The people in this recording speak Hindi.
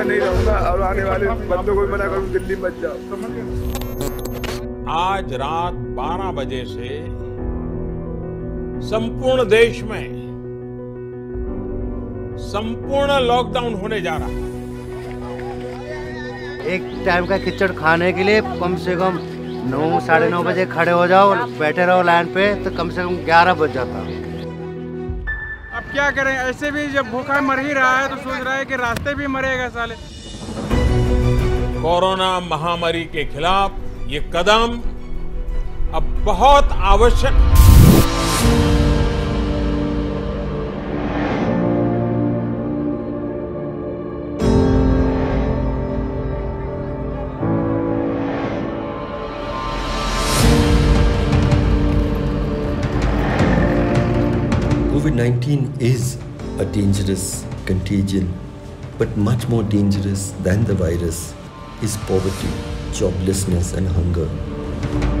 मैं नहीं रहूँगा और आने वाले बंदों को भी मना करूँ दिल्ली मत जाओ। आज रात 12 बजे से संपूर्ण देश में संपूर्ण लॉकडाउन होने जा रहा है। एक टाइम का किचड़ खाने के लिए कम से कम नौ साढ़े नौ बजे खड़े हो जाओ बैठे रहो लाइन पे तो कम से कम ग्यारह बज जाता। क्या करें? ऐसे भी जब भूखा मर ही रहा है तो सोच रहा है कि रास्ते भी मरेगा साले। कोरोना महामारी के खिलाफ ये कदम अब बहुत आवश्यक है COVID 19 is a dangerous contagion, but much more dangerous than the virus is poverty, joblessness, and hunger.